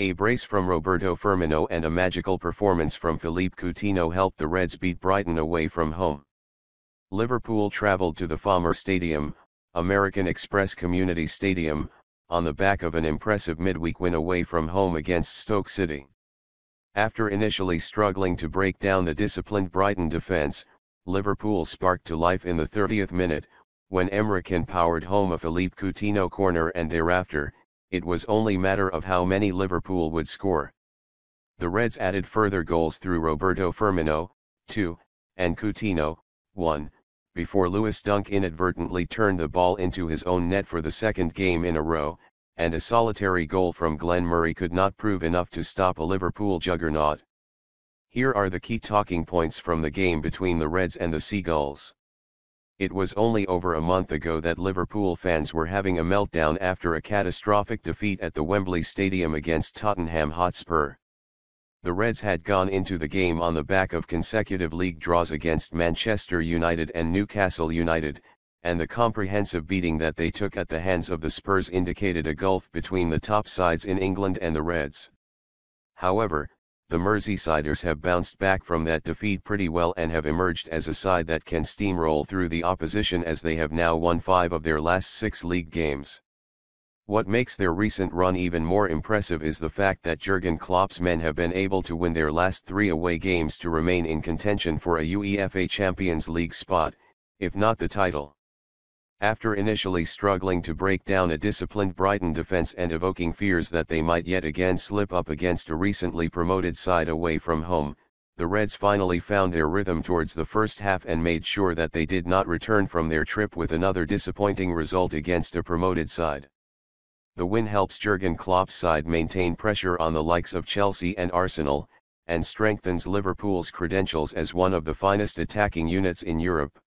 A brace from Roberto Firmino and a magical performance from Philippe Coutinho helped the Reds beat Brighton away from home. Liverpool travelled to the Falmer Stadium, American Express Community Stadium, on the back of an impressive midweek win away from home against Stoke City. After initially struggling to break down the disciplined Brighton defence, Liverpool sparked to life in the 30th minute, when Emre Can powered home a Philippe Coutinho corner and thereafter, it was only matter of how many Liverpool would score. The Reds added further goals through Roberto Firmino, 2, and Coutinho, 1, before Lewis Dunk inadvertently turned the ball into his own net for the second game in a row, and a solitary goal from Glenn Murray could not prove enough to stop a Liverpool juggernaut. Here are the key talking points from the game between the Reds and the Seagulls. It was only over a month ago that Liverpool fans were having a meltdown after a catastrophic defeat at the Wembley Stadium against Tottenham Hotspur. The Reds had gone into the game on the back of consecutive league draws against Manchester United and Newcastle United, and the comprehensive beating that they took at the hands of the Spurs indicated a gulf between the top sides in England and the Reds. However, the Merseysiders have bounced back from that defeat pretty well and have emerged as a side that can steamroll through the opposition as they have now won five of their last six league games. What makes their recent run even more impressive is the fact that Jurgen Klopp's men have been able to win their last three away games to remain in contention for a UEFA Champions League spot, if not the title. After initially struggling to break down a disciplined Brighton defence and evoking fears that they might yet again slip up against a recently promoted side away from home, the Reds finally found their rhythm towards the first half and made sure that they did not return from their trip with another disappointing result against a promoted side. The win helps Jurgen Klopp's side maintain pressure on the likes of Chelsea and Arsenal, and strengthens Liverpool's credentials as one of the finest attacking units in Europe.